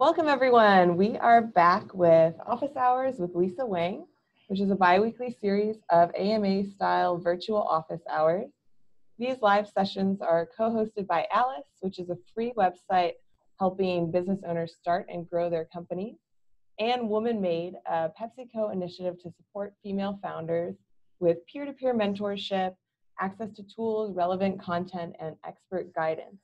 Welcome, everyone. We are back with Office Hours with Lisa Wang, which is a bi weekly series of AMA style virtual office hours. These live sessions are co hosted by Alice, which is a free website helping business owners start and grow their companies, and WomanMade, a PepsiCo initiative to support female founders with peer to peer mentorship, access to tools, relevant content, and expert guidance.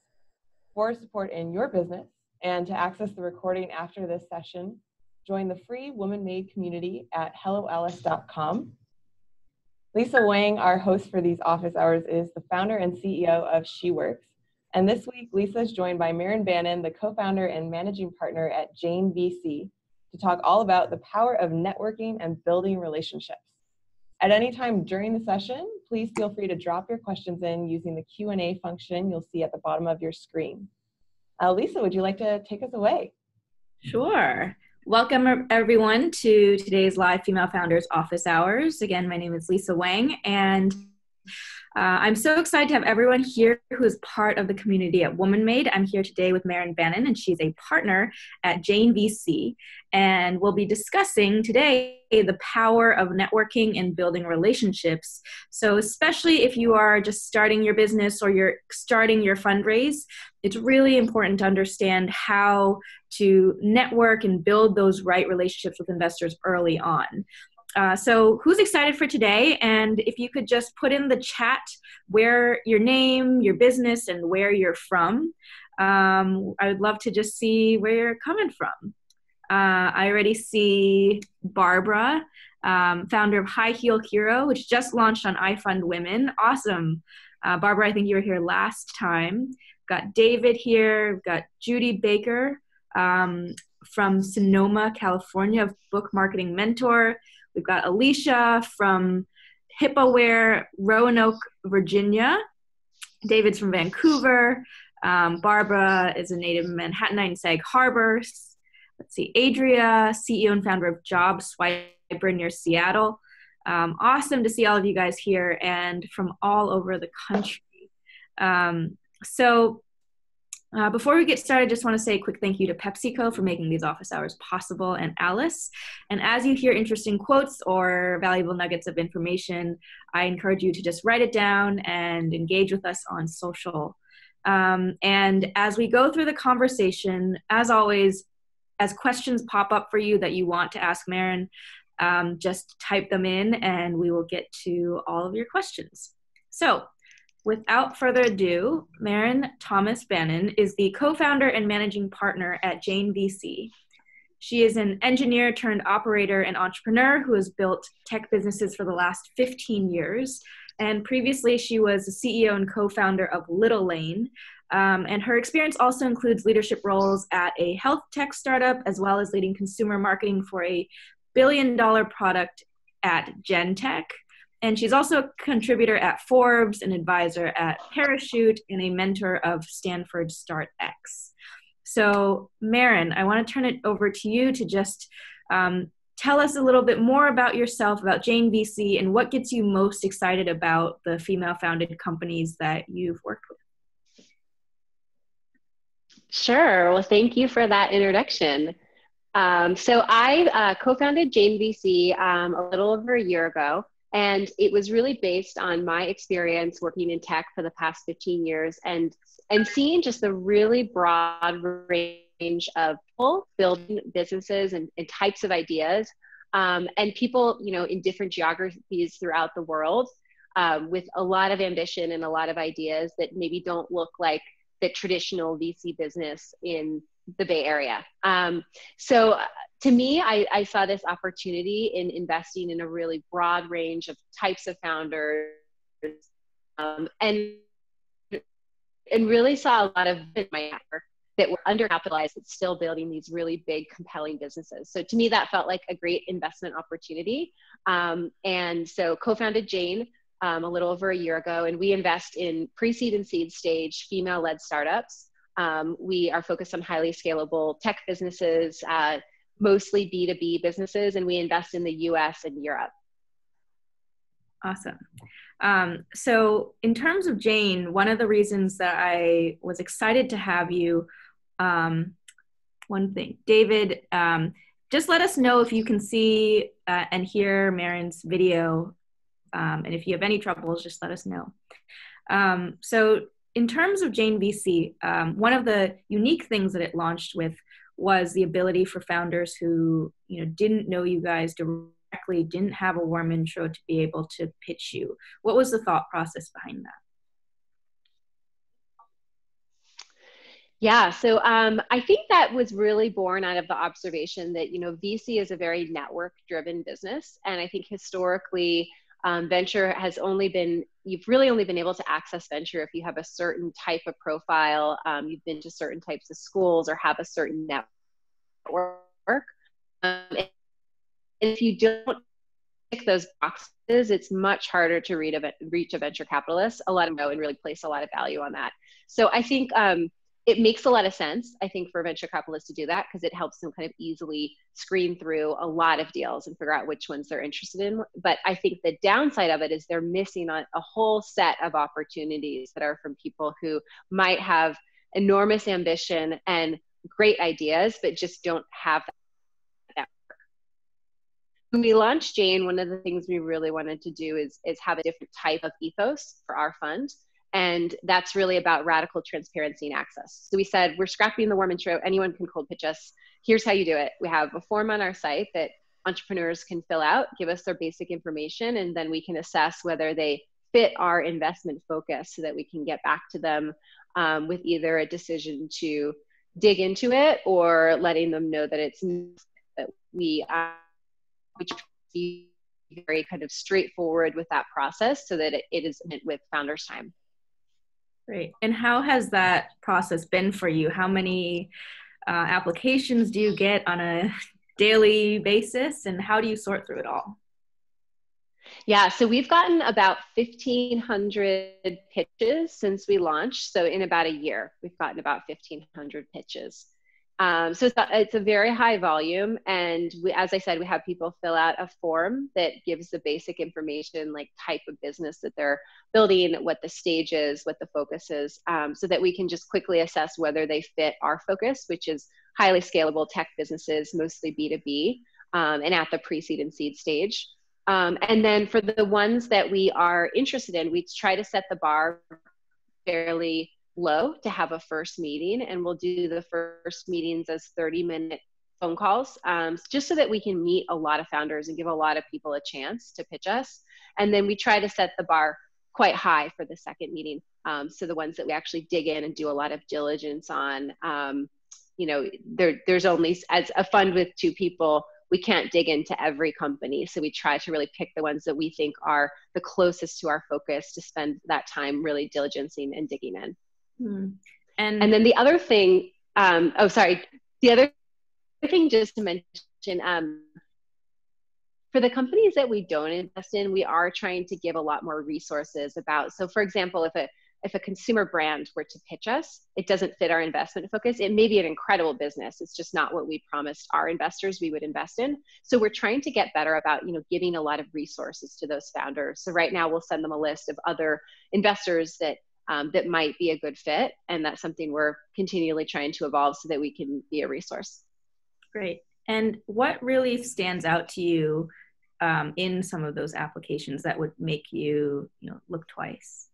For support in your business and to access the recording after this session, join the free WomanMade community at helloalice.com. Lisa Wang, our host for these office hours, is the founder and CEO of SheWorx. And this week, Lisa is joined by Maren Bannon, the co founder and managing partner at Jane VC, to talk all about the power of networking and building relationships. At any time during the session, please feel free to drop your questions in using the Q&A function you'll see at the bottom of your screen. Uh, Lisa, would you like to take us away? Sure. Welcome, everyone, to today's live Female Founders Office Hours. Again, my name is Lisa Wang, and uh, I'm so excited to have everyone here who is part of the community at WomanMade. I'm here today with Maren Bannon, and she's a partner at Jane VC. And we'll be discussing today the power of networking and building relationships. So, especially if you are just starting your business or you're starting your fundraise, it's really important to understand how to network and build those right relationships with investors early on. Uh, so who's excited for today? And if you could just put in the chat where your name, your business, and where you're from. Um, I would love to just see where you're coming from. Uh, I already see Barbara, um, founder of High Heel Hero, which just launched on iFund Women. Awesome. Uh, Barbara, I think you were here last time. Got David here, got Judy Baker um, from Sonoma, California, book marketing mentor. We've got Alicia from Hippaware, Roanoke, Virginia. David's from Vancouver. Um, Barbara is a native Manhattanite Sag Harbor. Let's see, Adria, CEO and founder of Job Swiper near Seattle. Um, awesome to see all of you guys here and from all over the country. Um, so uh, before we get started, just want to say a quick thank you to PepsiCo for making these office hours possible and Alice. And as you hear interesting quotes or valuable nuggets of information, I encourage you to just write it down and engage with us on social. Um, and as we go through the conversation, as always, as questions pop up for you that you want to ask Maren, um, just type them in and we will get to all of your questions. So, Without further ado, Maren Thomas Bannon is the co founder and managing partner at Jane VC. She is an engineer turned operator and entrepreneur who has built tech businesses for the last 15 years. And previously, she was the CEO and co founder of Little Lane. Um, and her experience also includes leadership roles at a health tech startup, as well as leading consumer marketing for a billion dollar product at Genentech. And she's also a contributor at Forbes, an advisor at Parachute, and a mentor of Stanford StartX. So, Maren, I want to turn it over to you to just um, tell us a little bit more about yourself, about Jane VC, and what gets you most excited about the female founded companies that you've worked with. Sure. Well, thank you for that introduction. Um, so, I uh, co founded Jane VC um, a little over a year ago. And it was really based on my experience working in tech for the past 15 years and, and seeing just the really broad range of people building businesses and, and types of ideas um, and people, you know, in different geographies throughout the world um, with a lot of ambition and a lot of ideas that maybe don't look like the traditional VC business in the Bay Area. Um, so to me, I, I, saw this opportunity in investing in a really broad range of types of founders um, and and really saw a lot of my that were undercapitalized but still building these really big compelling businesses. So to me that felt like a great investment opportunity. Um, and so co-founded jane um, a little over a year ago and we invest in pre-seed and seed stage female-led startups um, we are focused on highly scalable tech businesses uh, mostly B2B businesses, and we invest in the US and Europe. Awesome. Um, so, in terms of Jane, one of the reasons that I was excited to have you um, one thing. David, um, just let us know if you can see uh, and hear Maren's video. Um, and if you have any troubles, just let us know. Um, so in terms of Jane VC, um, one of the unique things that it launched with was the ability for founders who you know didn't know you guys directly, didn't have a warm intro to be able to pitch you. What was the thought process behind that? Yeah, so um, I think that was really born out of the observation that you know VC is a very network-driven business, and I think historically um, venture has only been you've really only been able to access venture if you have a certain type of profile, um, you've been to certain types of schools, or have a certain network. Um, if you don't tick those boxes, it's much harder to read a, reach a venture capitalist. A lot of know and really place a lot of value on that. So I think um, it makes a lot of sense, I think, for venture capitalists to do that because it helps them kind of easily screen through a lot of deals and figure out which ones they're interested in. But I think the downside of it is they're missing a, a whole set of opportunities that are from people who might have enormous ambition and great ideas, but just don't have that. When we launched Jane, one of the things we really wanted to do is, is have a different type of ethos for our fund and that's really about radical transparency and access. So we said, we're scrapping the warm intro. Anyone can cold pitch us. Here's how you do it. We have a form on our site that entrepreneurs can fill out, give us their basic information, and then we can assess whether they fit our investment focus so that we can get back to them um, with either a decision to dig into it or letting them know that it's that we uh, which be very kind of straightforward with that process so that it, it is with founders time Great. And how has that process been for you? How many uh, applications do you get on a daily basis, and how do you sort through it all? Yeah, so we've gotten about 1,500 pitches since we launched. So, in about a year, we've gotten about 1,500 pitches. Um, so it's a, it's a, very high volume. And we, as I said, we have people fill out a form that gives the basic information, like type of business that they're building, what the stage is, what the focus is, um, so that we can just quickly assess whether they fit our focus, which is highly scalable tech businesses, mostly B2B, um, and at the pre seed and seed stage. Um, and then for the ones that we are interested in, we try to set the bar fairly low to have a first meeting and we'll do the first meetings as 30 minute phone calls um, just so that we can meet a lot of founders and give a lot of people a chance to pitch us. And then we try to set the bar quite high for the second meeting um, so the ones that we actually dig in and do a lot of diligence on um, you know there, there's only as a fund with two people we can't dig into every company. So we try to really pick the ones that we think are the closest to our focus to spend that time really diligencing and digging in Hmm. And and then the other thing, um, oh sorry, the other thing just to mention, um, for the companies that we don't invest in, we are trying to give a lot more resources about. So, for example, if a if a consumer brand were to pitch us, it doesn't fit our investment focus. It may be an incredible business. It's just not what we promised our investors we would invest in. So we're trying to get better about, you know, giving a lot of resources to those founders. So right now we'll send them a list of other investors that um, that might be a good fit. And that's something we're continually trying to evolve so that we can be a resource. Great. And what really stands out to you um, in some of those applications that would make you, you know, look twice?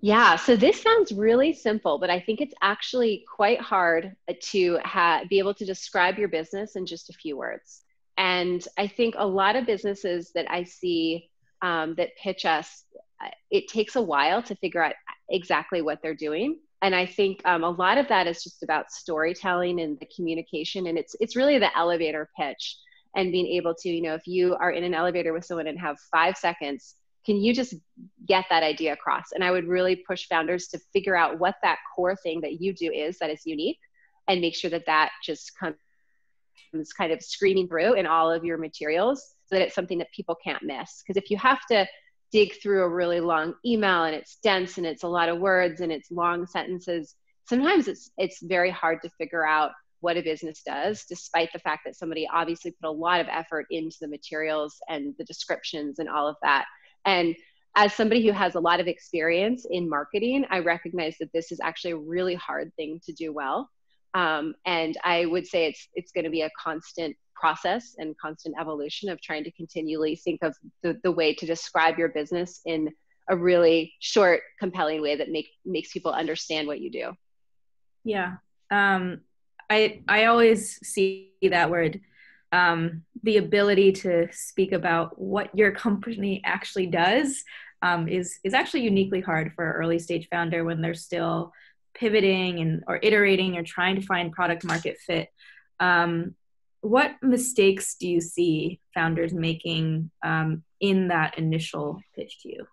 Yeah, so this sounds really simple, but I think it's actually quite hard to ha- be able to describe your business in just a few words. And I think a lot of businesses that I see um, that pitch us, uh, it takes a while to figure out exactly what they're doing. And I think um, a lot of that is just about storytelling and the communication. And it's, it's really the elevator pitch and being able to, you know, if you are in an elevator with someone and have five seconds, can you just get that idea across? And I would really push founders to figure out what that core thing that you do is that is unique and make sure that that just comes kind of screaming through in all of your materials that it's something that people can't miss. Because if you have to dig through a really long email and it's dense and it's a lot of words and it's long sentences, sometimes it's it's very hard to figure out what a business does, despite the fact that somebody obviously put a lot of effort into the materials and the descriptions and all of that. And as somebody who has a lot of experience in marketing, I recognize that this is actually a really hard thing to do well. Um, and I would say it's it's going to be a constant process and constant evolution of trying to continually think of the, the way to describe your business in a really short, compelling way that make makes people understand what you do. Yeah, um, I I always see that word, um, the ability to speak about what your company actually does um, is is actually uniquely hard for an early stage founder when they're still pivoting and or iterating or trying to find product market fit. Um, what mistakes do you see founders making um, in that initial pitch to you?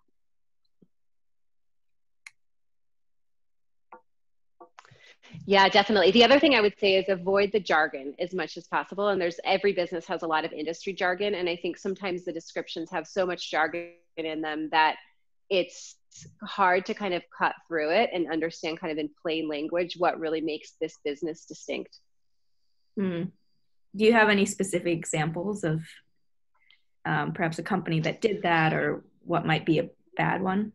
Yeah, definitely. The other thing I would say is avoid the jargon as much as possible. And there's every business has a lot of industry jargon. And I think sometimes the descriptions have so much jargon in them that it's hard to kind of cut through it and understand kind of in plain language what really makes this business distinct. Mm. Do you have any specific examples of um, perhaps a company that did that or what might be a bad one?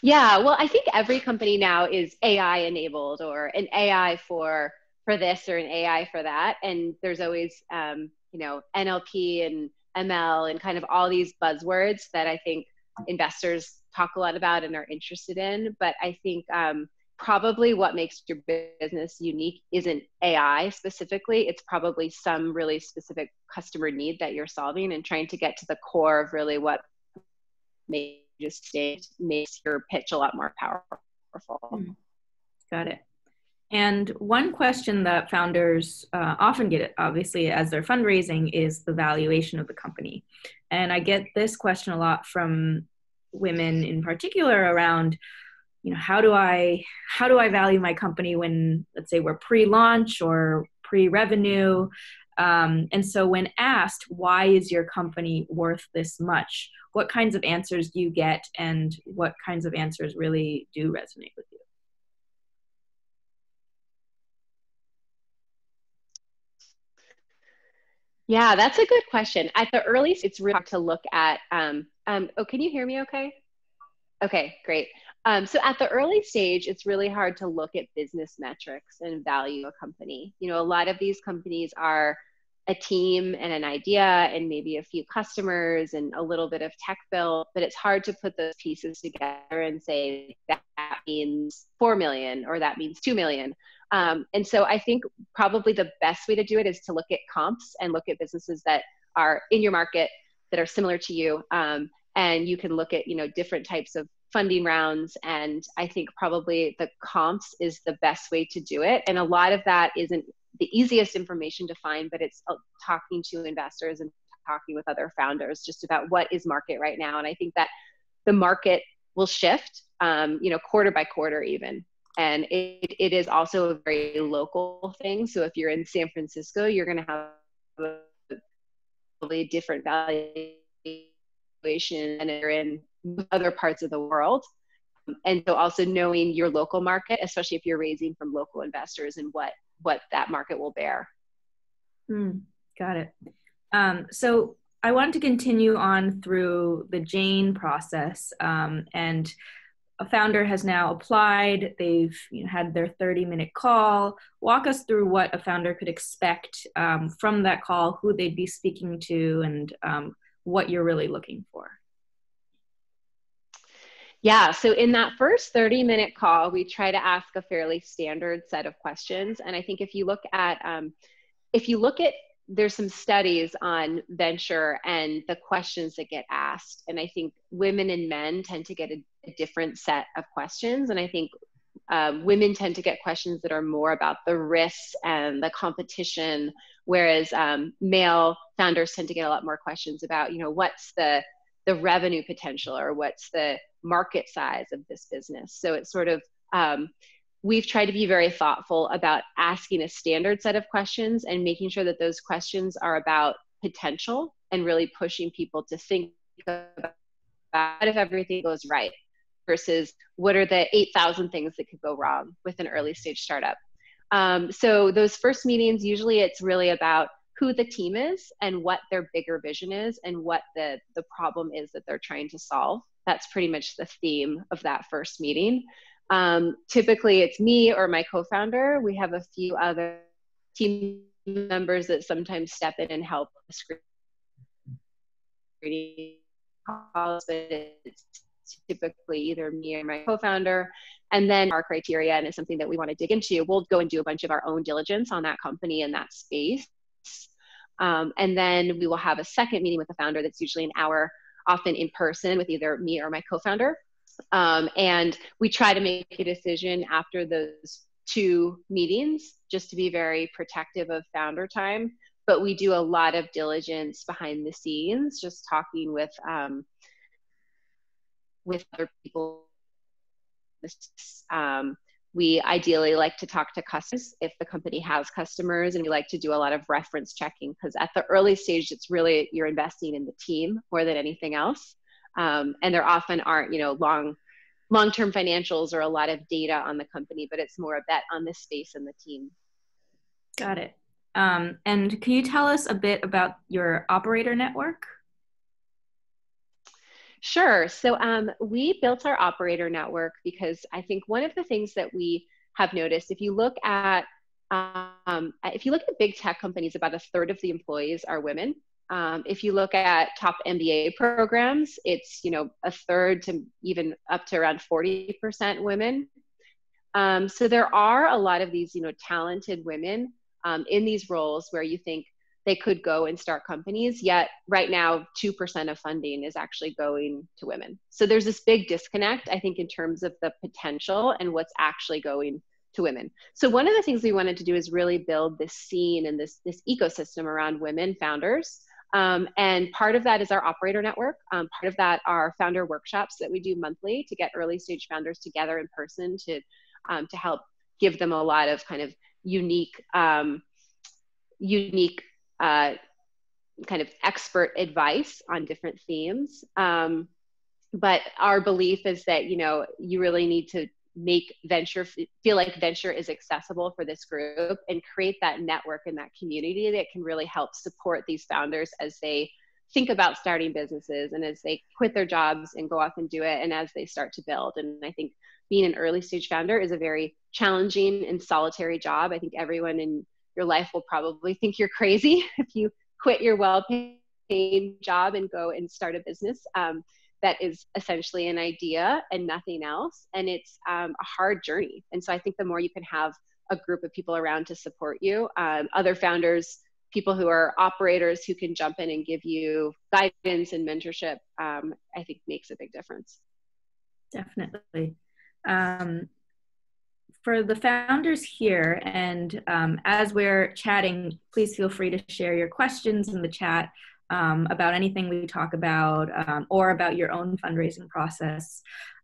Yeah, well, I think every company now is AI enabled or an AI for for this or an AI for that, and there's always um, you know NLP and ML and kind of all these buzzwords that I think investors talk a lot about and are interested in. But I think um, probably what makes your business unique isn't AI specifically. It's probably some really specific customer need that you're solving and trying to get to the core of really what makes your pitch a lot more powerful. Hmm. Got it. And one question that founders uh, often get, obviously, as they're fundraising, is the valuation of the company. And I get this question a lot from women in particular around, you know, how do I how do I value my company when, let's say, we're pre-launch or pre-revenue? Um, and so, when asked, why is your company worth this much? What kinds of answers do you get, and what kinds of answers really do resonate with you? Yeah, that's a good question. At the earliest, it's really hard to look at. Um, um, oh, can you hear me okay? Okay, great. Um, so at the early stage, it's really hard to look at business metrics and value a company. You know, a lot of these companies are a team and an idea and maybe a few customers and a little bit of tech built, but it's hard to put those pieces together and say that means 4 million or that means 2 million. Um, and so I think probably the best way to do it is to look at comps and look at businesses that are in your market that are similar to you. Um, and you can look at, you know, different types of funding rounds. And I think probably the comps is the best way to do it. And a lot of that isn't the easiest information to find, but it's uh, talking to investors and talking with other founders just about what is market right now. And I think that the market will shift, um, you know, quarter by quarter even. And it, it is also a very local thing. So if you're in San Francisco, you're going to have a different valuation than you're in other parts of the world. And so also knowing your local market, especially if you're raising from local investors and what what that market will bear. Mm, got it. Um, so I wanted to continue on through the Jane process, um, and a founder has now applied. They've you know, had their 30 minute call. Walk us through what a founder could expect um, from that call, who they'd be speaking to, and um, what you're really looking for. Yeah, so in that first 30 minute call, we try to ask a fairly standard set of questions. And I think if you look at, um, if you look at, there's some studies on venture and the questions that get asked. And I think women and men tend to get a, a different set of questions. And I think um, women tend to get questions that are more about the risks and the competition, whereas um, male founders tend to get a lot more questions about, you know, what's the the revenue potential or what's the market size of this business. So it's sort of, um, we've tried to be very thoughtful about asking a standard set of questions and making sure that those questions are about potential and really pushing people to think about if everything goes right versus what are the 8,000 things that could go wrong with an early stage startup. Um, so those first meetings, usually it's really about who the team is and what their bigger vision is and what the the problem is that they're trying to solve. That's pretty much the theme of that first meeting. Um, typically it's me or my co-founder. We have a few other team members that sometimes step in and help screening calls it's typically either me or my co-founder. And then our criteria and it's something that we want to dig into we'll go and do a bunch of our own diligence on that company and that space um, and then we will have a second meeting with the founder that's usually an hour often in person with either me or my co-founder um, and we try to make a decision after those two meetings just to be very protective of founder time but we do a lot of diligence behind the scenes just talking with um, with other people. We ideally like to talk to customers if the company has customers, and we like to do a lot of reference checking because at the early stage, it's really you're investing in the team more than anything else. Um, and there often aren't, you know, long long-term financials or a lot of data on the company, but it's more a bet on the space and the team. Got it. Um, and can you tell us a bit about your operator network? Sure. So um, we built our operator network because I think one of the things that we have noticed, if you look at um, if you look at big tech companies, about a third of the employees are women. Um, if you look at top MBA programs, it's you know a third to even up to around 40% women. Um, so there are a lot of these you know talented women um, in these roles where you think they could go and start companies yet right now 2% of funding is actually going to women. So there's this big disconnect i think in terms of the potential and what's actually going to women. So one of the things we wanted to do is really build this scene and this this ecosystem around women founders. Um, and part of that is our operator network. Um, part of that are founder workshops that we do monthly to get early stage founders together in person to um, to help give them a lot of kind of unique um, unique uh, kind of expert advice on different themes. Um, but our belief is that you know you really need to make venture feel like venture is accessible for this group and create that network and that community that can really help support these founders as they think about starting businesses and as they quit their jobs and go off and do it and as they start to build and i think being an early stage founder is a very challenging and solitary job i think everyone in your life will probably think you're crazy if you quit your well paid job and go and start a business um, that is essentially an idea and nothing else. And it's um, a hard journey. And so I think the more you can have a group of people around to support you, um, other founders, people who are operators who can jump in and give you guidance and mentorship, um, I think makes a big difference. Definitely. Um, for the founders here, and um, as we're chatting, please feel free to share your questions in the chat um, about anything we talk about um, or about your own fundraising process.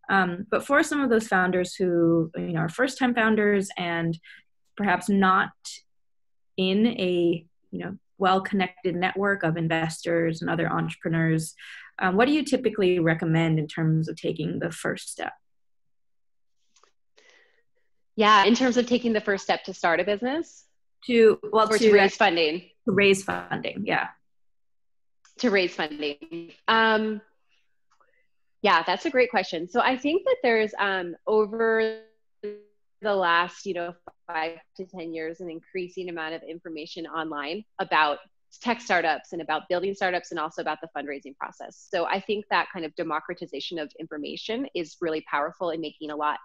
Um, but for some of those founders who you know are first-time founders and perhaps not in a you know well-connected network of investors and other entrepreneurs, um, what do you typically recommend in terms of taking the first step? Yeah, in terms of taking the first step to start a business? To well to, to raise funding. To raise funding, yeah. To raise funding. Um, yeah, that's a great question. So I think that there's um, over the last, you know, five to 10 years, an increasing amount of information online about tech startups and about building startups and also about the fundraising process. So I think that kind of democratization of information is really powerful in making a lot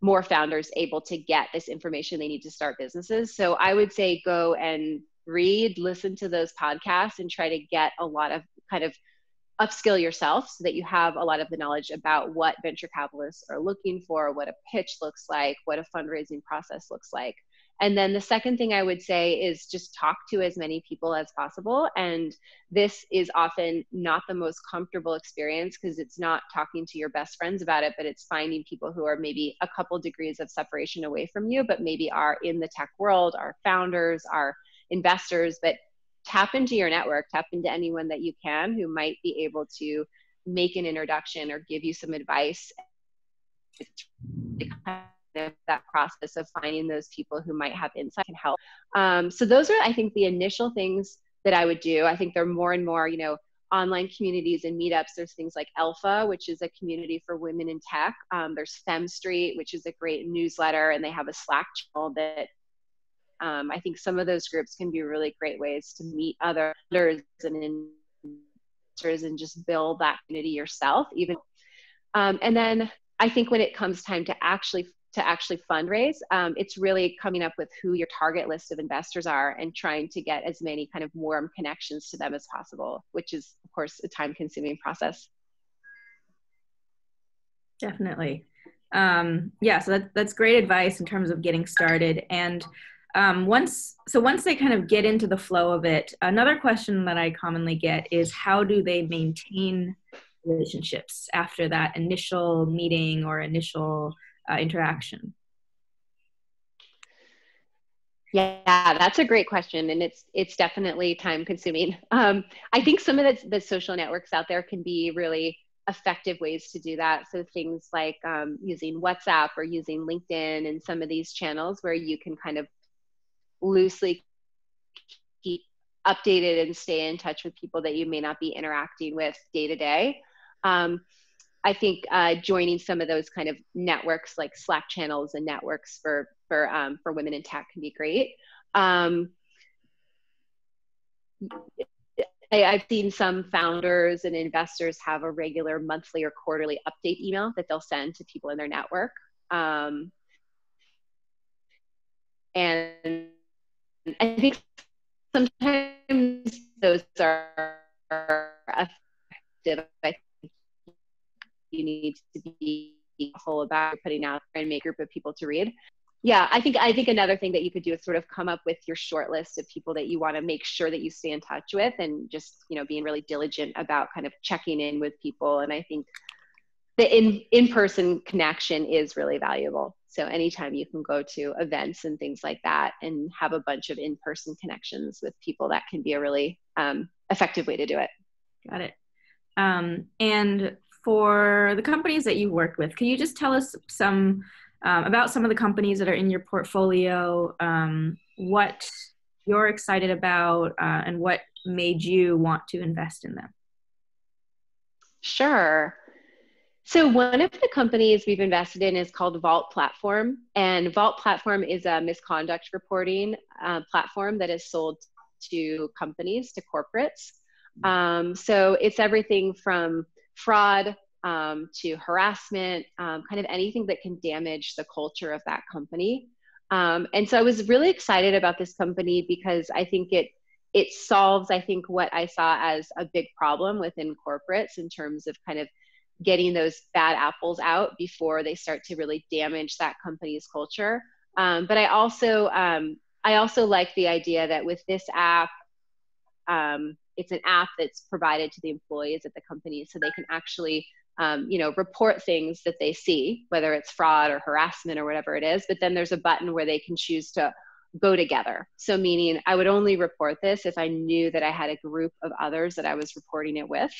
more founders able to get this information they need to start businesses. So I would say go and read, listen to those podcasts, and try to get a lot of kind of upskill yourself so that you have a lot of the knowledge about what venture capitalists are looking for, what a pitch looks like, what a fundraising process looks like. And then the second thing I would say is just talk to as many people as possible. And this is often not the most comfortable experience because it's not talking to your best friends about it, but it's finding people who are maybe a couple degrees of separation away from you, but maybe are in the tech world, are founders, are investors. But tap into your network, tap into anyone that you can who might be able to make an introduction or give you some advice that process of finding those people who might have insight and help. Um, so those are, I think, the initial things that I would do. I think there are more and more, you know, online communities and meetups. There's things like Elpha, which is a community for women in tech. Um, there's Fem Street, which is a great newsletter, and they have a Slack channel that um, I think some of those groups can be really great ways to meet others and investors and just build that community yourself. Even, um, and then I think when it comes time to actually to actually fundraise, um, it's really coming up with who your target list of investors are and trying to get as many kind of warm connections to them as possible, which is, of course, a time consuming process. Definitely. Um, yeah, so that, that's great advice in terms of getting started. And um, once, so once they kind of get into the flow of it, another question that I commonly get is how do they maintain relationships after that initial meeting or initial uh, interaction? Yeah, that's a great question, and it's it's definitely time consuming. Um, I think some of the, the social networks out there can be really effective ways to do that. So things like um, using WhatsApp or using LinkedIn and some of these channels where you can kind of loosely keep updated and stay in touch with people that you may not be interacting with day to day. Um, I think uh, joining some of those kind of networks like Slack channels and networks for for um, for women in tech can be great. Um, I, have seen some founders and investors have a regular monthly or quarterly update email that they'll send to people in their network. Um, and I think sometimes those are effective. I you need to be careful about putting out and make group of people to read. Yeah i think i think another thing that you could do is sort of come up with your short list of people that you want to make sure that you stay in touch with and just you know being really diligent about kind of checking in with people. And i think the in in-person connection is really valuable. So anytime you can go to events and things like that and have a bunch of in-person connections with people that can be a really um, effective way to do it. Got it. Um, and for the companies that you've worked with, can you just tell us some um, about some of the companies that are in your portfolio, um, what you're excited about, uh, and what made you want to invest in them? Sure. So, one of the companies we've invested in is called Vault Platform. And Vault Platform is a misconduct reporting uh, platform that is sold to companies, to corporates. Um, so, it's everything from fraud um, to harassment, um, kind of anything that can damage the culture of that company. Um, and so I was really excited about this company because I think it it solves, I think, what I saw as a big problem within corporates in terms of kind of getting those bad apples out before they start to really damage that company's culture. Um, but I also um, I also like the idea that with this app, um, it's an app that's provided to the employees at the company so they can actually um, you know report things that they see whether it's fraud or harassment or whatever it is. But then there's a button where they can choose to go together. So meaning i would only report this if i knew that i had a group of others that i was reporting it with.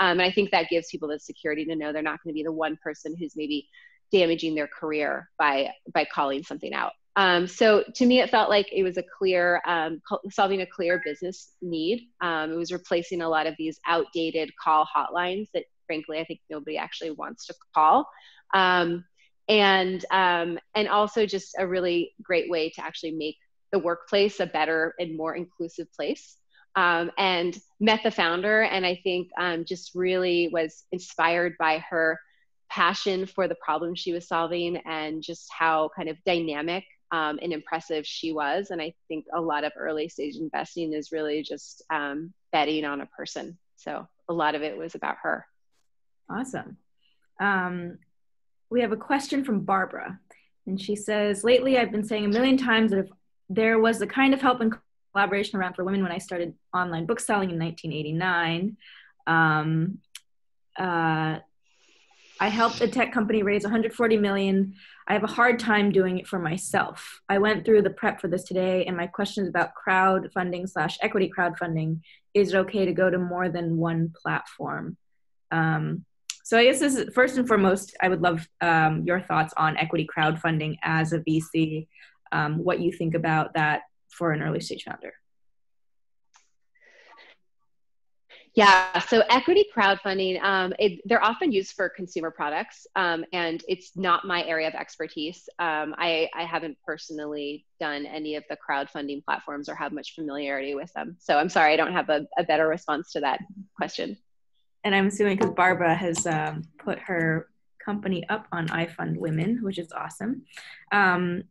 Um, and i think that gives people the security to know they're not going to be the one person who's maybe damaging their career by by calling something out um, so to me, it felt like it was a clear, um, solving a clear business need. Um, it was replacing a lot of these outdated call hotlines that, frankly, I think nobody actually wants to call. Um, and um, and also just a really great way to actually make the workplace a better and more inclusive place. Um, and met the founder, and I think just really was inspired by her passion for the problem she was solving and just how kind of dynamic um, and impressive she was. And I think a lot of early stage investing is really just um, betting on a person. So a lot of it was about her. Awesome. Um, we have a question from Barbara. And she says, Lately, I've been saying a million times that if there was the kind of help and collaboration around for women when I started online bookselling in 1989, um, uh, I helped a tech company raise 140 million. I have a hard time doing it for myself. I went through the prep for this today, and my question is about crowdfunding slash equity crowdfunding. Is it okay to go to more than one platform? Um, so I guess this is first and foremost. I would love um, your thoughts on equity crowdfunding as a VC. Um, what you think about that for an early stage founder? Yeah, so equity crowdfunding, um, it, they're often used for consumer products, um, and it's not my area of expertise. Um, I, I haven't personally done any of the crowdfunding platforms or have much familiarity with them. So I'm sorry, I don't have a, a better response to that question. And I'm assuming because Barbara has um, put her company up on iFund Women, which is awesome. Um,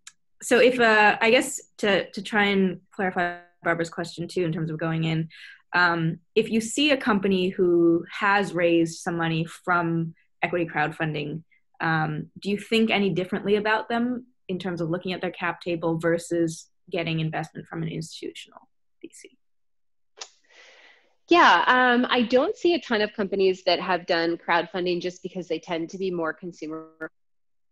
so if uh, I guess to to try and clarify Barbara's question too, in terms of going in, um, if you see a company who has raised some money from equity crowdfunding, um, do you think any differently about them in terms of looking at their cap table versus getting investment from an institutional VC? Yeah, um, I don't see a ton of companies that have done crowdfunding just because they tend to be more consumer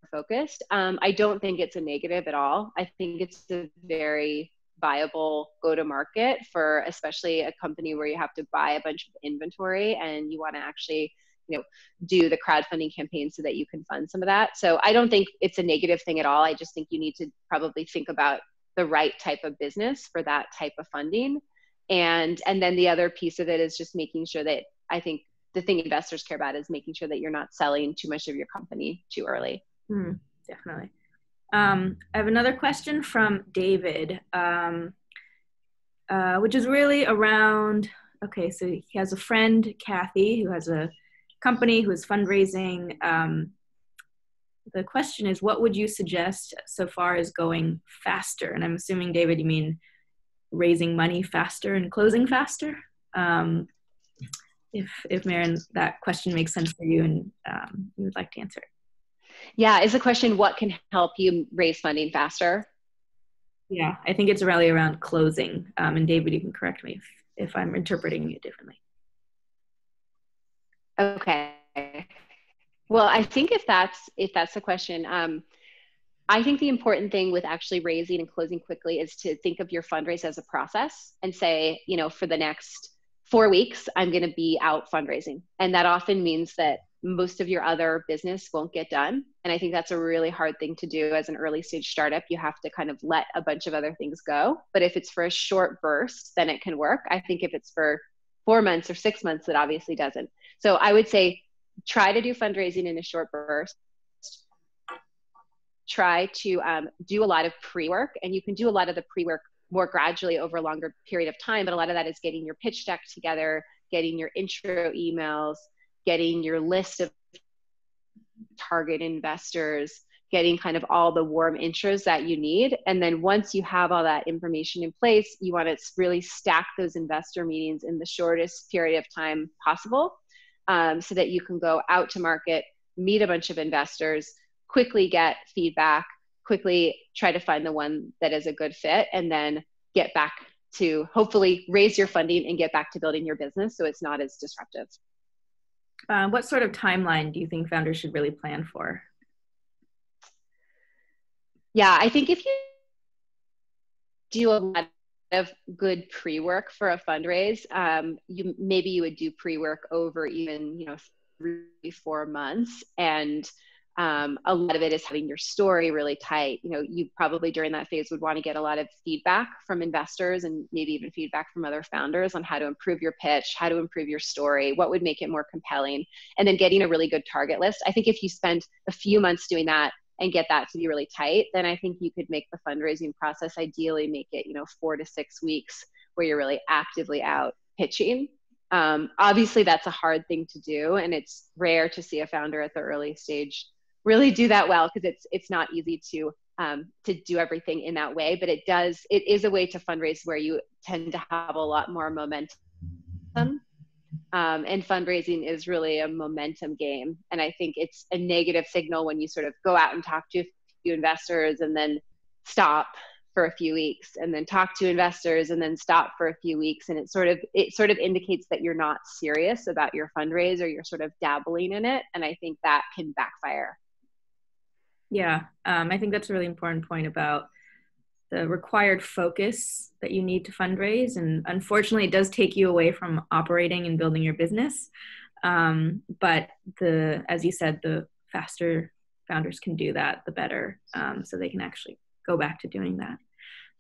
focused. Um, I don't think it's a negative at all. I think it's a very viable go to market for especially a company where you have to buy a bunch of inventory and you want to actually you know do the crowdfunding campaign so that you can fund some of that. So i don't think it's a negative thing at all. I just think you need to probably think about the right type of business for that type of funding. And and then the other piece of it is just making sure that i think the thing investors care about is making sure that you're not selling too much of your company too early. Mm, definitely um, I have another question from David, um, uh, which is really around okay, so he has a friend, Kathy, who has a company who is fundraising. Um, the question is, what would you suggest so far as going faster? And I'm assuming, David, you mean raising money faster and closing faster? Um, if, if Maren, that question makes sense for you and um, you would like to answer it. Yeah, is the question what can help you raise funding faster? Yeah, I think it's really around closing. Um, and David, you can correct me if, if I'm interpreting it differently. Okay. Well, I think if that's if that's the question, um, I think the important thing with actually raising and closing quickly is to think of your fundraise as a process and say, you know, for the next four weeks, I'm going to be out fundraising, and that often means that most of your other business won't get done. And I think that's a really hard thing to do as an early stage startup. You have to kind of let a bunch of other things go. But if it's for a short burst, then it can work. I think if it's for four months or six months, it obviously doesn't. So I would say try to do fundraising in a short burst. Try to um, do a lot of pre work, and you can do a lot of the pre work more gradually over a longer period of time. But a lot of that is getting your pitch deck together, getting your intro emails, getting your list of target investors, getting kind of all the warm intros that you need. And then once you have all that information in place, you want to really stack those investor meetings in the shortest period of time possible um, so that you can go out to market, meet a bunch of investors, quickly get feedback, quickly try to find the one that is a good fit, and then get back to hopefully raise your funding and get back to building your business so it's not as disruptive. Uh, what sort of timeline do you think founders should really plan for? Yeah, I think if you do a lot of good pre-work for a fundraise, um, you maybe you would do pre-work over even you know three four months and um, a lot of it is having your story really tight. You know you probably during that phase would want to get a lot of feedback from investors and maybe even feedback from other founders on how to improve your pitch how to improve your story what would make it more compelling and then getting a really good target list. I think if you spend a few months doing that and get that to be really tight then i think you could make the fundraising process ideally make it you know four to six weeks where you're really actively out pitching. Um, obviously that's a hard thing to do and it's rare to see a founder at the early stage really do that well because it's it's not easy to um, to do everything in that way but it does it is a way to fundraise where you tend to have a lot more momentum. Um, and fundraising is really a momentum game and i think it's a negative signal when you sort of go out and talk to a few investors and then stop for a few weeks and then talk to investors and then stop for a few weeks and it sort of it sort of indicates that you're not serious about your fundraise or you're sort of dabbling in it and i think that can backfire yeah, um, I think that's a really important point about the required focus that you need to fundraise. And unfortunately, it does take you away from operating and building your business. Um, but the, as you said, the faster founders can do that, the better. Um, so they can actually go back to doing that.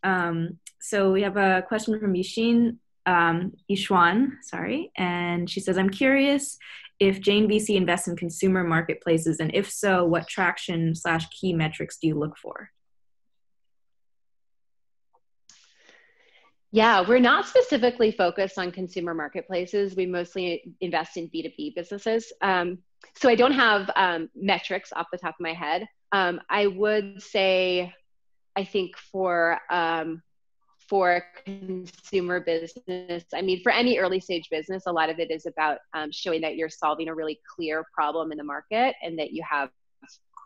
Um, so we have a question from Yashin um, Ishwan, sorry, and she says, I'm curious if Jane VC invests in consumer marketplaces, and if so, what traction slash key metrics do you look for? Yeah, we're not specifically focused on consumer marketplaces. We mostly invest in B2B businesses. Um, so I don't have um, metrics off the top of my head. Um, I would say, I think for um, for consumer business, I mean, for any early stage business, a lot of it is about um, showing that you're solving a really clear problem in the market and that you have,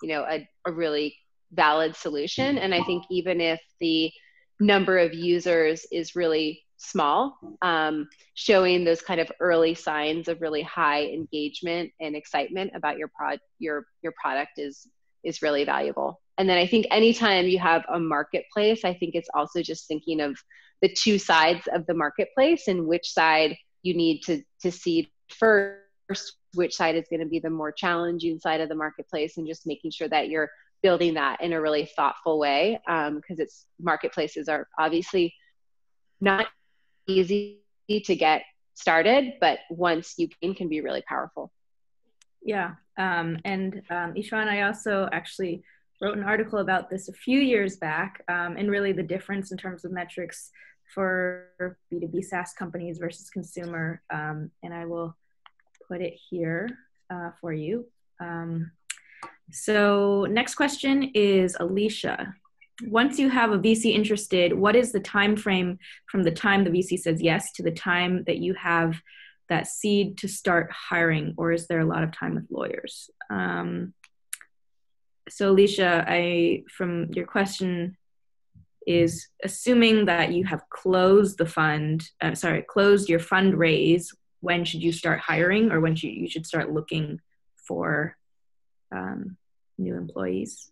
you know, a, a really valid solution. And I think even if the number of users is really small, um, showing those kind of early signs of really high engagement and excitement about your prod your your product is is really valuable. And then I think anytime you have a marketplace, I think it's also just thinking of the two sides of the marketplace and which side you need to, to see first, which side is going to be the more challenging side of the marketplace, and just making sure that you're building that in a really thoughtful way because um, it's marketplaces are obviously not easy to get started, but once you can, can be really powerful. Yeah, um, and um, Ishwan, I also actually wrote an article about this a few years back um, and really the difference in terms of metrics for B2B SaaS companies versus consumer. Um, and I will put it here uh, for you. Um, so next question is Alicia. Once you have a VC interested, what is the time frame from the time the VC says yes to the time that you have that seed to start hiring, or is there a lot of time with lawyers? Um, so alicia i from your question is assuming that you have closed the fund uh, sorry closed your fundraise when should you start hiring or when should you should start looking for um, new employees?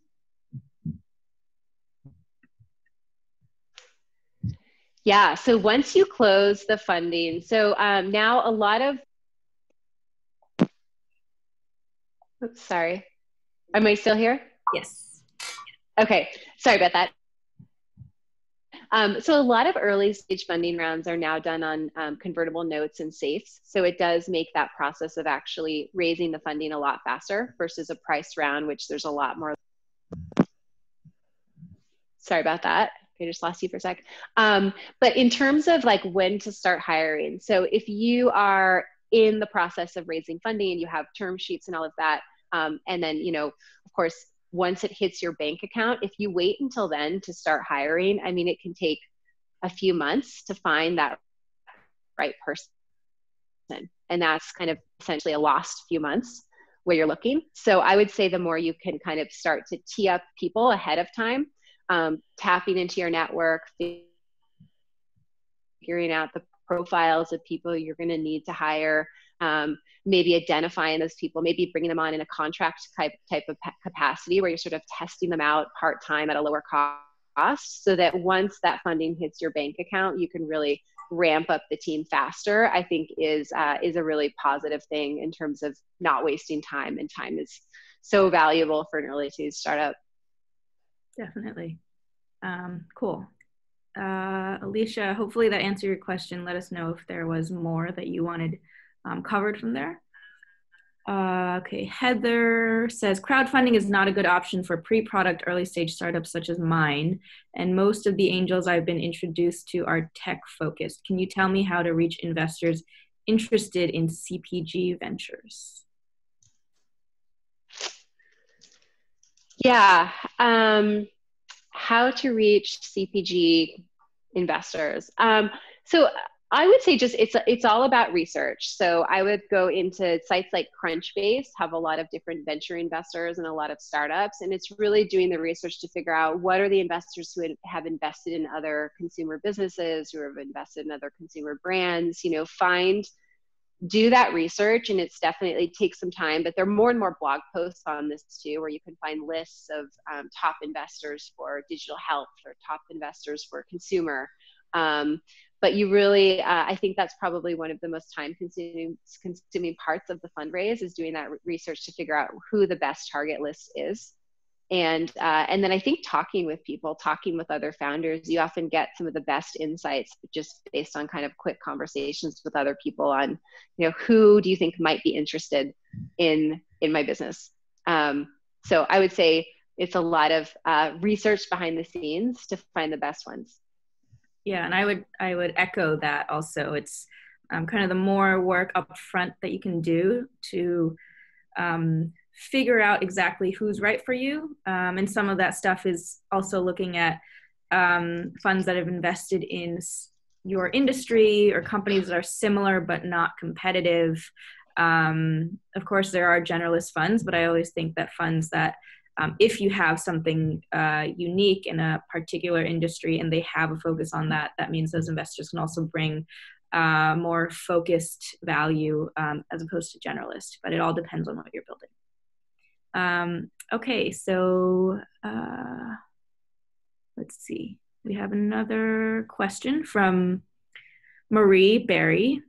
Yeah so once you close the funding so um, now a lot of oops sorry Am I still here? Yes. Okay, sorry about that. Um, so a lot of early stage funding rounds are now done on um, convertible notes and safes. So it does make that process of actually raising the funding a lot faster versus a price round, which there's a lot more. Sorry about that. I just lost you for a sec. Um, but in terms of like when to start hiring, so if you are in the process of raising funding and you have term sheets and all of that, um, and then, you know, of course, once it hits your bank account, if you wait until then to start hiring, I mean, it can take a few months to find that right person. And that's kind of essentially a lost few months where you're looking. So I would say the more you can kind of start to tee up people ahead of time, um, tapping into your network, figuring out the profiles of people you're going to need to hire, um, maybe identifying those people, maybe bringing them on in a contract type type of capacity where you're sort of testing them out part time at a lower cost, so that once that funding hits your bank account, you can really ramp up the team faster. I think is uh, is a really positive thing in terms of not wasting time, and time is so valuable for an early stage startup. Definitely. Um, cool. Uh, Alicia, hopefully that answered your question. Let us know if there was more that you wanted um, covered from there. Uh, okay, Heather says crowdfunding is not a good option for pre product early stage startups such as mine. And most of the angels I've been introduced to are tech focused. Can you tell me how to reach investors interested in CPG ventures? Yeah, um, how to reach CPG investors. Um, so I would say just it's it's all about research. So I would go into sites like Crunchbase, have a lot of different venture investors and a lot of startups, and it's really doing the research to figure out what are the investors who have invested in other consumer businesses, who have invested in other consumer brands. You know, find do that research, and it's definitely takes some time. But there are more and more blog posts on this too, where you can find lists of um, top investors for digital health or top investors for consumer. Um, but you really uh, i think that's probably one of the most time consuming consuming parts of the fundraise is doing that research to figure out who the best target list is and uh, and then I think talking with people, talking with other founders, you often get some of the best insights just based on kind of quick conversations with other people on, you know, who do you think might be interested in in my business. Um, so I would say it's a lot of uh, research behind the scenes to find the best ones. Yeah, and I would I would echo that also. It's um, kind of the more work up front that you can do to um, figure out exactly who's right for you. Um, and some of that stuff is also looking at um, funds that have invested in your industry or companies that are similar but not competitive. Um, of course, there are generalist funds, but I always think that funds that um, if you have something uh, unique in a particular industry and they have a focus on that, that means those investors can also bring uh, more focused value um, as opposed to generalist. But it all depends on what you're building. Um, okay, so uh, let's see. We have another question from Marie Berry.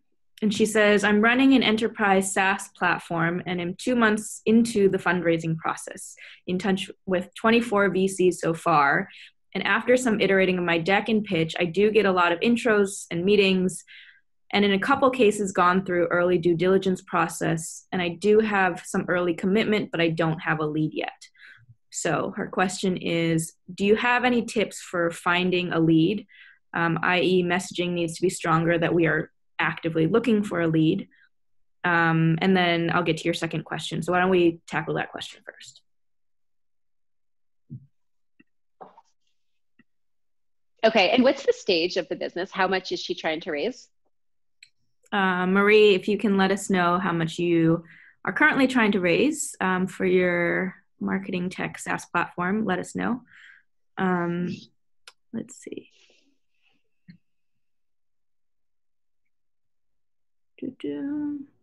And she says, I'm running an enterprise SaaS platform and I'm two months into the fundraising process, in touch with 24 VCs so far. And after some iterating of my deck and pitch, I do get a lot of intros and meetings, and in a couple cases gone through early due diligence process. And i do have some early commitment but i don't have a lead yet. So her question is do you have any tips for finding a lead? Um, i.e messaging needs to be stronger that we are actively looking for a lead. Um, and then i'll get to your second question. So why don't we tackle that question first? Okay and what's the stage of the business? How much is she trying to raise? Uh, Marie, if you can let us know how much you are currently trying to raise um, for your marketing tech SaaS platform, let us know. Um, let's see.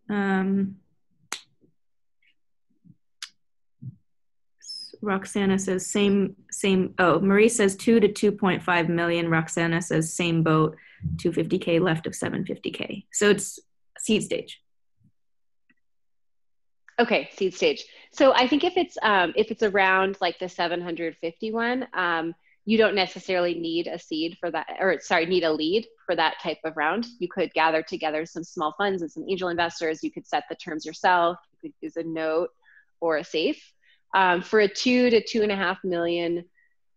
Um, Roxana says same same. Oh, Marie says two to two point five million. Roxana says same boat. 250K left of 750K. So it's seed stage. Okay, seed stage. So I think if it's um, if it's around like the 751, um, you don't necessarily need a seed for that, or sorry, need a lead for that type of round. You could gather together some small funds and some angel investors. You could set the terms yourself. You could use a note or a safe. Um, for a two to two and a half million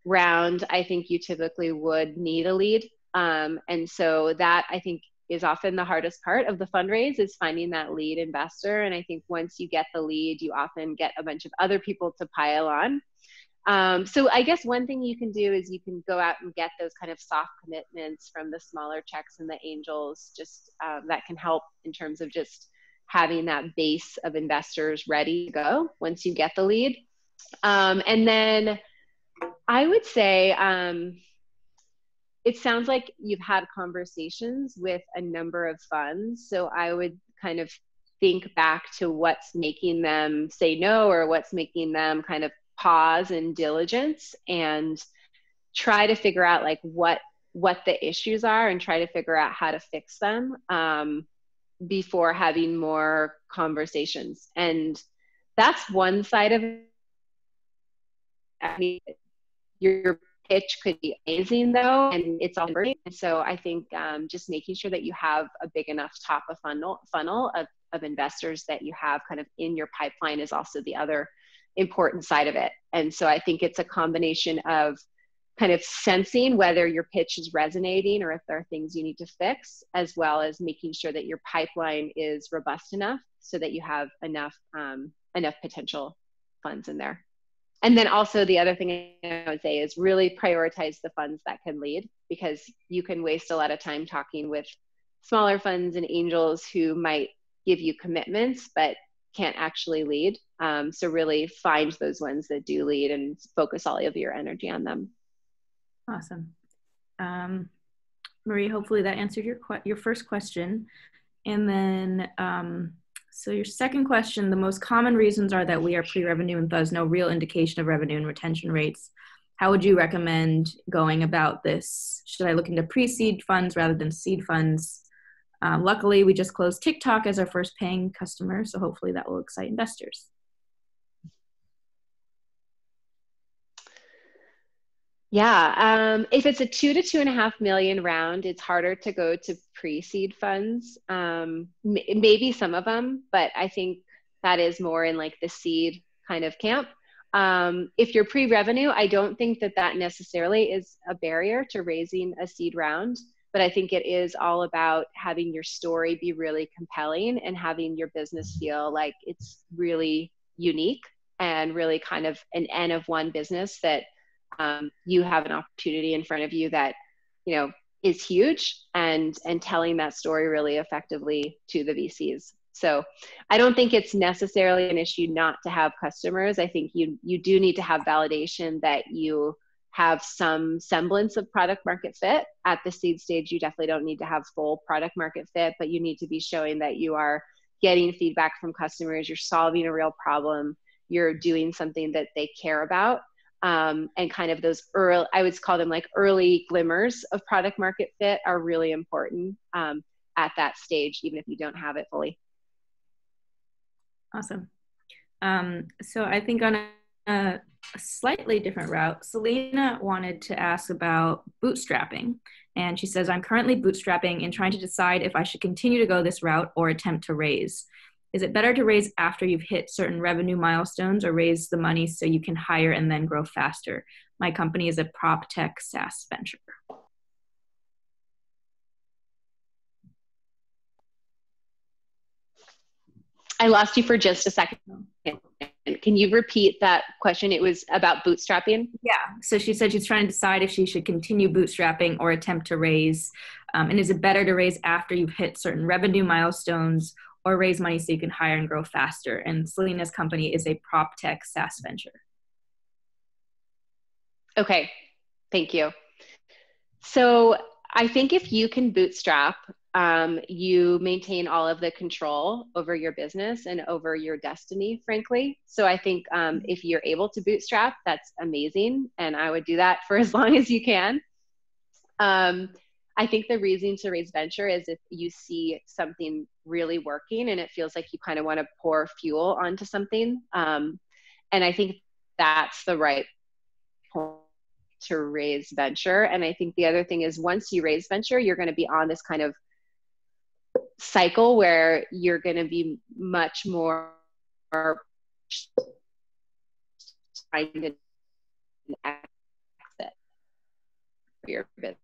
round, I think you typically would need a lead. Um, and so that I think is often the hardest part of the fundraise is finding that lead investor. And I think once you get the lead, you often get a bunch of other people to pile on. Um, so I guess one thing you can do is you can go out and get those kind of soft commitments from the smaller checks and the angels. Just um, that can help in terms of just having that base of investors ready to go once you get the lead. Um, and then I would say um, it sounds like you've had conversations with a number of funds. So I would kind of think back to what's making them say no or what's making them kind of pause and diligence and try to figure out like what what the issues are and try to figure out how to fix them um, before having more conversations and that's one side of it I mean, you're pitch could be amazing though and it's all burning. so i think um, just making sure that you have a big enough top of funnel funnel of, of investors that you have kind of in your pipeline is also the other important side of it. And so i think it's a combination of kind of sensing whether your pitch is resonating or if there are things you need to fix, as well as making sure that your pipeline is robust enough so that you have enough um, enough potential funds in there. And then also the other thing I would say is really prioritize the funds that can lead because you can waste a lot of time talking with smaller funds and angels who might give you commitments but can't actually lead. Um, so really find those ones that do lead and focus all of your energy on them. Awesome. Um, Marie, hopefully that answered your your first question. And then um, so your second question, the most common reasons are that we are pre-revenue and thus no real indication of revenue and retention rates. How would you recommend going about this? Should I look into pre-seed funds rather than seed funds? Um, luckily, we just closed TikTok as our first paying customer, so hopefully that will excite investors. Yeah, um, if it's a two to two and a half million round, it's harder to go to pre-seed funds. Um, maybe some of them, but I think that is more in like the seed kind of camp. Um, if you're pre-revenue, I don't think that that necessarily is a barrier to raising a seed round, but I think it is all about having your story be really compelling and having your business feel like it's really unique and really kind of an N of one business that um, you have an opportunity in front of you that you know is huge and and telling that story really effectively to the vcs so i don't think it's necessarily an issue not to have customers. I think you you do need to have validation that you have some semblance of product market fit at the seed stage you definitely don't need to have full product market fit but you need to be showing that you are getting feedback from customers you're solving a real problem you're doing something that they care about um, and kind of those early, I would call them like early glimmers of product market fit are really important um, at that stage, even if you don't have it fully. Awesome. Um, so I think on a, a, slightly different route, Selena wanted to ask about bootstrapping. And she says, I'm currently bootstrapping and trying to decide if I should continue to go this route or attempt to raise. Is it better to raise after you've hit certain revenue milestones or raise the money so you can hire and then grow faster? My company is a prop tech SaaS venture. I lost you for just a second. Oh. Can you repeat that question? It was about bootstrapping. Yeah. So she said she's trying to decide if she should continue bootstrapping or attempt to raise. Um, and is it better to raise after you've hit certain revenue milestones or raise money so you can hire and grow faster. And Selena's company is a prop tech SaaS venture. Okay, thank you. So I think if you can bootstrap, um, you maintain all of the control over your business and over your destiny, frankly. So I think um, if you're able to bootstrap, that's amazing. And I would do that for as long as you can. Um, I think the reason to raise venture is if you see something really working and it feels like you kind of want to pour fuel onto something. Um, and I think that's the right point to raise venture. And I think the other thing is once you raise venture, you're going to be on this kind of cycle where you're going to be much more trying to exit your business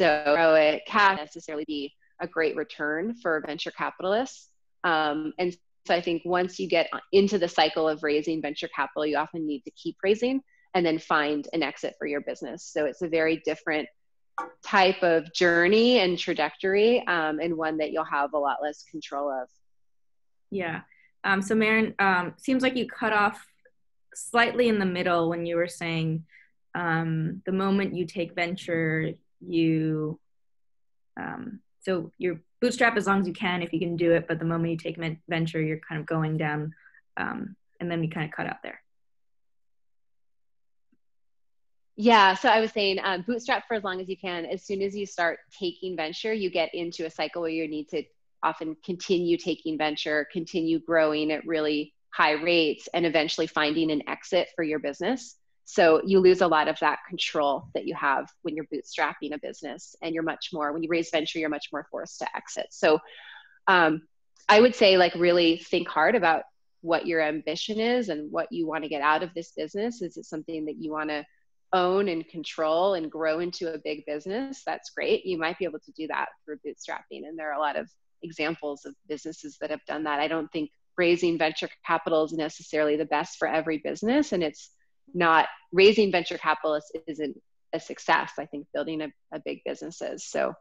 so it can't necessarily be a great return for venture capitalists. Um, and so I think once you get into the cycle of raising venture capital, you often need to keep raising and then find an exit for your business. So it's a very different type of journey and trajectory um, and one that you'll have a lot less control of. Yeah. Um, so Maren, um, seems like you cut off slightly in the middle when you were saying um, the moment you take venture, you um, so you're bootstrap as long as you can if you can do it but the moment you take venture you're kind of going down um, and then we kind of cut out there yeah so i was saying um, bootstrap for as long as you can as soon as you start taking venture you get into a cycle where you need to often continue taking venture continue growing at really high rates and eventually finding an exit for your business so you lose a lot of that control that you have when you're bootstrapping a business, and you're much more when you raise venture, you're much more forced to exit. So um, I would say like really think hard about what your ambition is and what you want to get out of this business. Is it something that you want to own and control and grow into a big business? That's great. You might be able to do that through bootstrapping, and there are a lot of examples of businesses that have done that. I don't think raising venture capital is necessarily the best for every business, and it's not raising venture capitalists isn't a success. I think building a, a big business is. So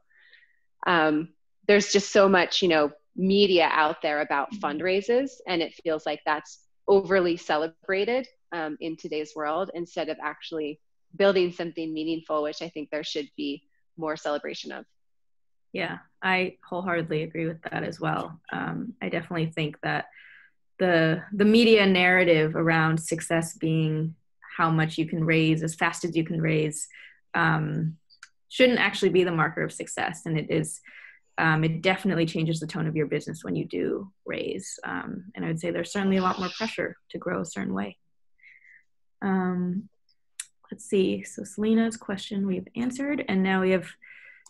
um, there's just so much, you know, media out there about mm-hmm. fundraisers, and it feels like that's overly celebrated um, in today's world instead of actually building something meaningful, which I think there should be more celebration of. Yeah, I wholeheartedly agree with that as well. Um, I definitely think that the the media narrative around success being how much you can raise as fast as you can raise um, shouldn't actually be the marker of success and it is um, it definitely changes the tone of your business when you do raise um, and i would say there's certainly a lot more pressure to grow a certain way um, let's see. So Selena's question we've answered, and now we have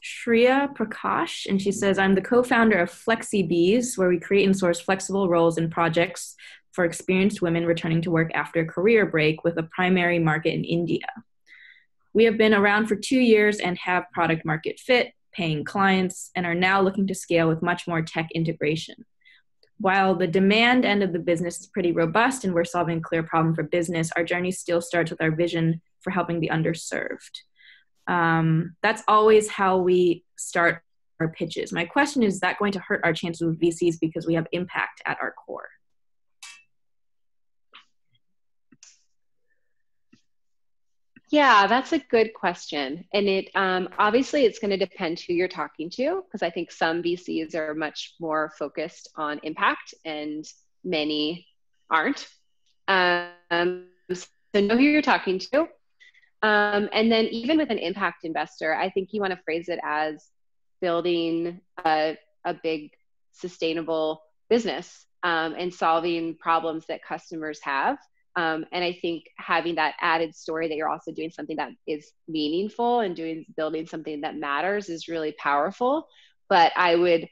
Shreya Prakash, and she says, I'm the co founder of FlexiBees, where we create and source flexible roles and projects for experienced women returning to work after a career break with a primary market in India. We have been around for two years and have product market fit, paying clients, and are now looking to scale with much more tech integration. While the demand end of the business is pretty robust and we're solving a clear problem for business, our journey still starts with our vision for helping the underserved. Um, that's always how we start our pitches. My question is, is that going to hurt our chances with VCs because we have impact at our core? Yeah, that's a good question. And it um, obviously it's going to depend who you're talking to, because I think some VCs are much more focused on impact and many aren't. Um, so know who you're talking to. Um, and then even with an impact investor, I think you want to phrase it as building a, a big sustainable business um, and solving problems that customers have. Um, and I think having that added story that you're also doing something that is meaningful and doing building something that matters is really powerful. But I would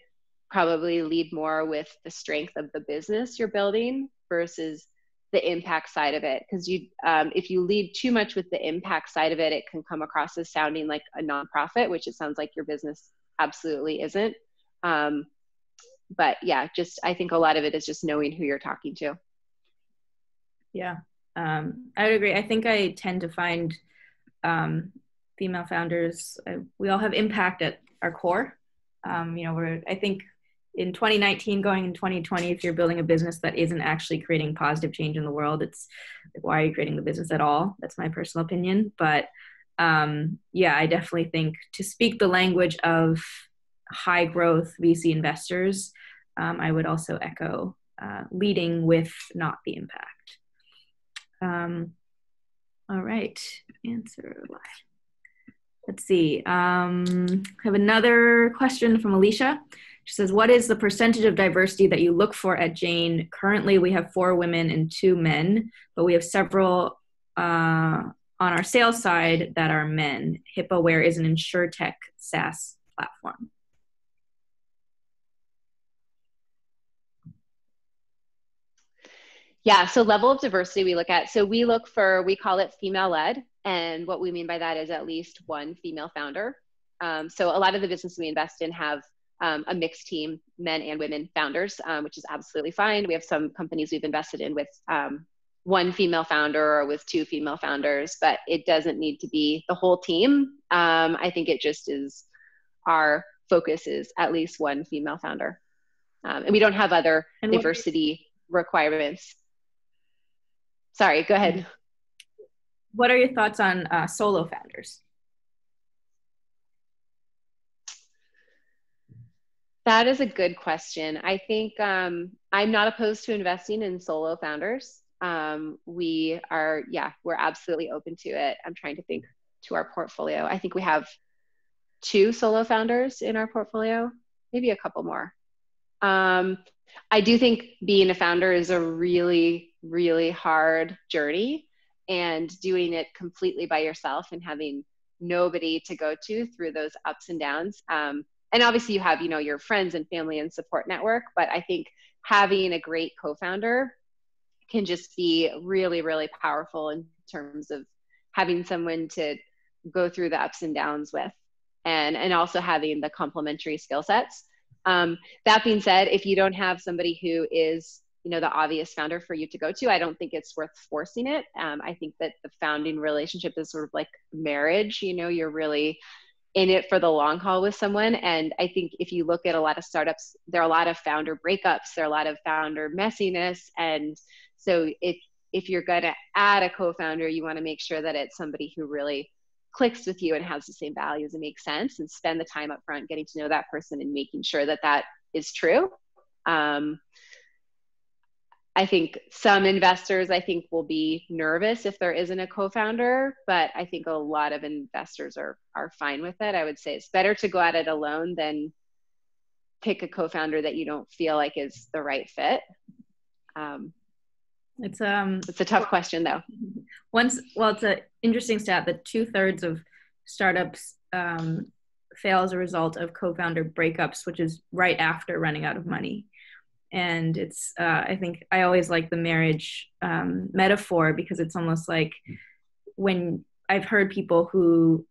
probably lead more with the strength of the business you're building versus the impact side of it because you um, if you lead too much with the impact side of it it can come across as sounding like a nonprofit which it sounds like your business absolutely isn't um, but yeah just i think a lot of it is just knowing who you're talking to yeah, um, I would agree. I think I tend to find um, female founders, uh, we all have impact at our core. Um, you know, we're, I think in 2019 going in 2020 if you're building a business that isn't actually creating positive change in the world it's like, why are you creating the business at all that's my personal opinion but um, yeah i definitely think to speak the language of high growth vc investors um, i would also echo uh, leading with not the impact um, all right, answer live. Let's see. Um, I have another question from Alicia. She says, What is the percentage of diversity that you look for at Jane? Currently, we have four women and two men, but we have several uh, on our sales side that are men. HippoWare is an insurtech SaaS platform. Yeah, so level of diversity we look at. So we look for, we call it female led. And what we mean by that is at least one female founder. Um, so a lot of the businesses we invest in have um, a mixed team, men and women founders, um, which is absolutely fine. We have some companies we've invested in with um, one female founder or with two female founders, but it doesn't need to be the whole team. Um, I think it just is our focus is at least one female founder. Um, and we don't have other and diversity requirements Sorry, go ahead. What are your thoughts on uh, solo founders? That is a good question. I think um, I'm not opposed to investing in solo founders. Um, we are, yeah, we're absolutely open to it. I'm trying to think to our portfolio. I think we have two solo founders in our portfolio, maybe a couple more. Um, I do think being a founder is a really, really hard journey and doing it completely by yourself and having nobody to go to through those ups and downs. Um, and obviously you have, you know, your friends and family and support network, but I think having a great co-founder can just be really, really powerful in terms of having someone to go through the ups and downs with and, and also having the complementary skill sets. Um, that being said, if you don't have somebody who is you know the obvious founder for you to go to i don't think it's worth forcing it um, i think that the founding relationship is sort of like marriage you know you're really in it for the long haul with someone. And i think if you look at a lot of startups there are a lot of founder breakups there are a lot of founder messiness. And so if if you're going to add a co-founder you want to make sure that it's somebody who really clicks with you and has the same values and makes sense and spend the time up front getting to know that person and making sure that that is true. Um, i think some investors i think will be nervous if there isn't a co-founder but i think a lot of investors are are fine with it i would say it's better to go at it alone than pick a co-founder that you don't feel like is the right fit um, It's um it's a tough question though. Once well it's an interesting stat that two thirds of startups um, fail as a result of co-founder breakups, which is right after running out of money. And it's uh, I think I always like the marriage um, metaphor because it's almost like when I've heard people who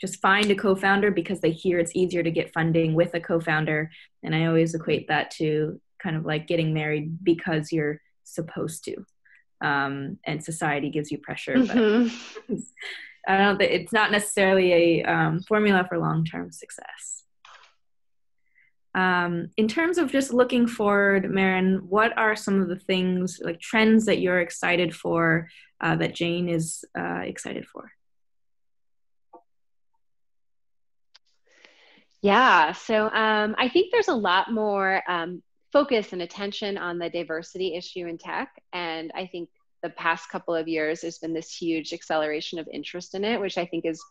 just find a co-founder because they hear it's easier to get funding with a co-founder. And i always equate that to kind of like getting married because you're supposed to. Um, and society gives you pressure mm-hmm. but i don't think it's not necessarily a um, formula for long-term success um, in terms of just looking forward Maren what are some of the things like trends that you're excited for uh, that jane is uh, excited for Yeah, so um, I think there's a lot more um, focus and attention on the diversity issue in tech. And I think the past couple of years, there's been this huge acceleration of interest in it, which I think is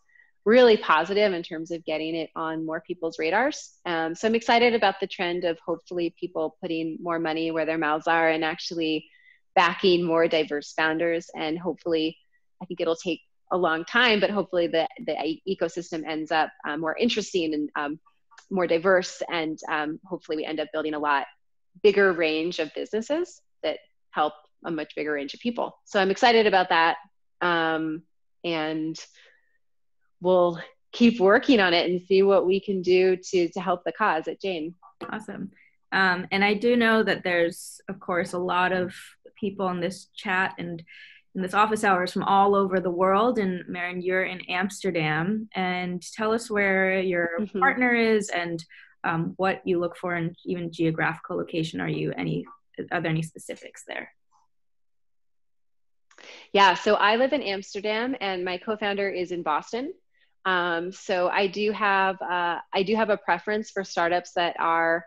really positive in terms of getting it on more people's radars. Um, so I'm excited about the trend of hopefully people putting more money where their mouths are and actually backing more diverse founders. And hopefully, I think it'll take a long time, but hopefully the, the ecosystem ends up um, more interesting and um, more diverse. And um, hopefully we end up building a lot bigger range of businesses that help a much bigger range of people. So I'm excited about that. Um, and we'll keep working on it and see what we can do to, to help the cause at Jane. Awesome. Um, and I do know that there's, of course, a lot of people in this chat and in this office hours from all over the world. And Maren, you're in Amsterdam. And tell us where your mm-hmm. partner is and um, what you look for, and even geographical location. Are you any? Are there any specifics there? Yeah, so I live in Amsterdam, and my co-founder is in Boston. Um, so I do have uh, I do have a preference for startups that are,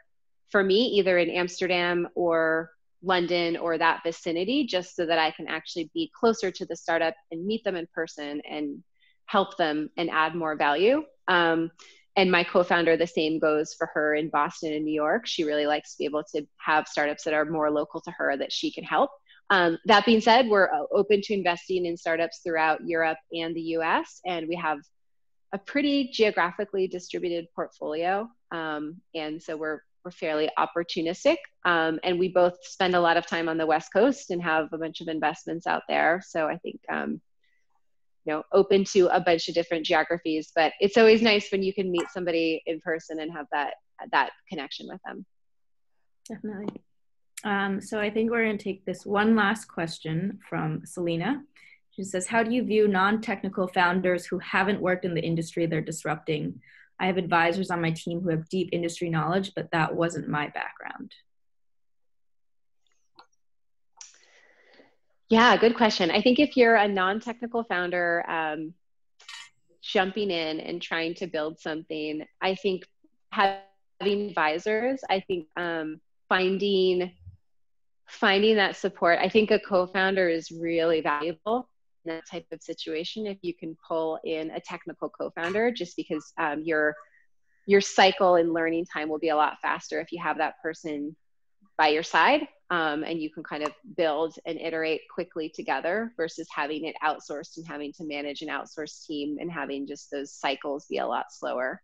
for me, either in Amsterdam or London or that vicinity, just so that I can actually be closer to the startup and meet them in person and help them and add more value. Um, and my co-founder, the same goes for her in Boston and New York. She really likes to be able to have startups that are more local to her that she can help. Um, that being said, we're uh, open to investing in startups throughout Europe and the US, and we have a pretty geographically distributed portfolio. Um, and so we're we're fairly opportunistic. Um, and we both spend a lot of time on the West Coast and have a bunch of investments out there. So I think, um, you know, open to a bunch of different geographies. But it's always nice when you can meet somebody in person and have that that connection with them. Definitely. Um, so I think we're going to take this one last question from Selena. Says, "How do you view non-technical founders who haven't worked in the industry they're disrupting?" I have advisors on my team who have deep industry knowledge, but that wasn't my background. Yeah, good question. I think if you're a non technical founder um, jumping in and trying to build something, I think having advisors, I think um, finding finding that support i think a co-founder is really valuable that type of situation if you can pull in a technical co-founder just because um, your your cycle and learning time will be a lot faster if you have that person by your side um, and you can kind of build and iterate quickly together versus having it outsourced and having to manage an outsourced team and having just those cycles be a lot slower.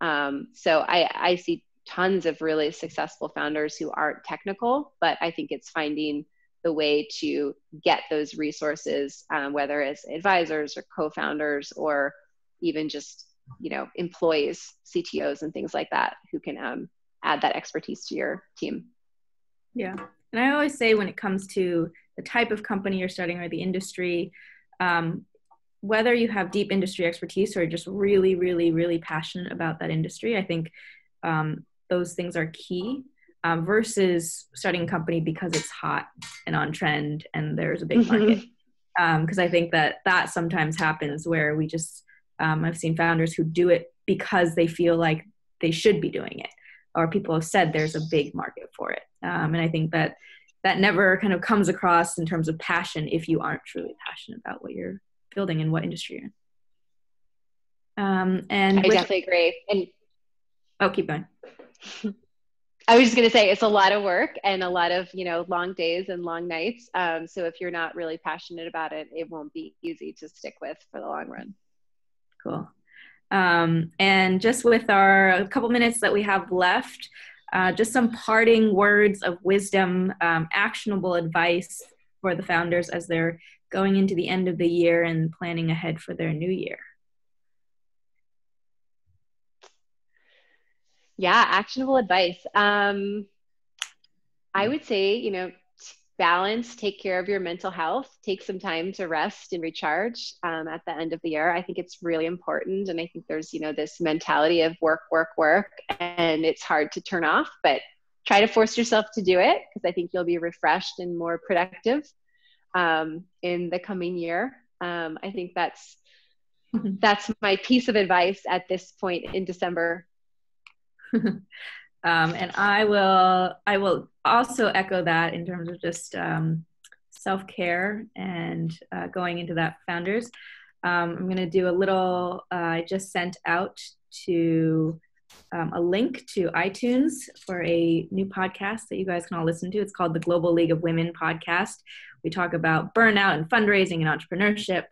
Um, so I, I see tons of really successful founders who aren't technical but i think it's finding the way to get those resources, um, whether it's advisors or co-founders or even just you know employees, CTOs, and things like that, who can um, add that expertise to your team. Yeah, and I always say when it comes to the type of company you're starting or the industry, um, whether you have deep industry expertise or just really, really, really passionate about that industry, I think um, those things are key um, versus starting a company because it's hot and on trend and there's a big mm-hmm. market. Because um, I think that that sometimes happens where we just, um, I've seen founders who do it because they feel like they should be doing it, or people have said there's a big market for it. Um, and I think that that never kind of comes across in terms of passion if you aren't truly passionate about what you're building and what industry you're in. Um, and I with, definitely agree. And oh, keep going. I was just going to say it's a lot of work and a lot of you know long days and long nights. Um, so if you're not really passionate about it, it won't be easy to stick with for the long run. Cool. Um, and just with our couple minutes that we have left, uh, just some parting words of wisdom, um, actionable advice for the founders as they're going into the end of the year and planning ahead for their new year. Yeah, actionable advice. Um, I would say, you know, balance, take care of your mental health, take some time to rest and recharge um, at the end of the year. I think it's really important. And I think there's, you know, this mentality of work, work, work, and it's hard to turn off, but try to force yourself to do it because I think you'll be refreshed and more productive um, in the coming year. Um, I think that's that's my piece of advice at this point in December. Um, and I will I will also echo that in terms of just um, self care and uh, going into that founders. Um, I'm going to do a little. Uh, I just sent out to um, a link to iTunes for a new podcast that you guys can all listen to. It's called the Global League of Women podcast. We talk about burnout and fundraising and entrepreneurship.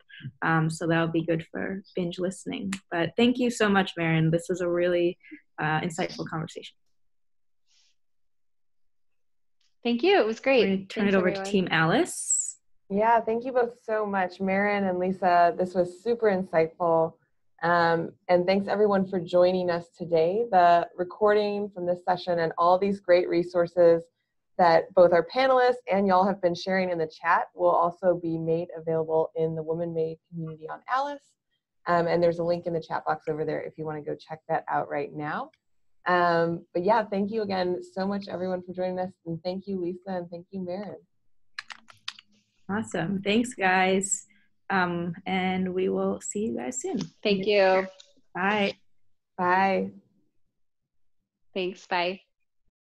Um, so that'll be good for binge listening. But thank you so much, Maren. This was a really uh, insightful conversation. Thank you. It was great. turn Thanks, it over everyone. to Team Alice. Yeah, thank you both so much, Maren and Lisa. This was super insightful. Um, and thanks everyone for joining us today. The recording from this session and all these great resources that both our panelists and y'all have been sharing in the chat will also be made available in the WomanMade community on Alice. Um, and there's a link in the chat box over there if you want to go check that out right now. Um, but yeah, thank you again so much, everyone, for joining us. And thank you, Lisa, and thank you, Maren. Awesome. Thanks, guys. Um, and we will see you guys soon. Thank you. Bye. Bye. Thanks. Bye.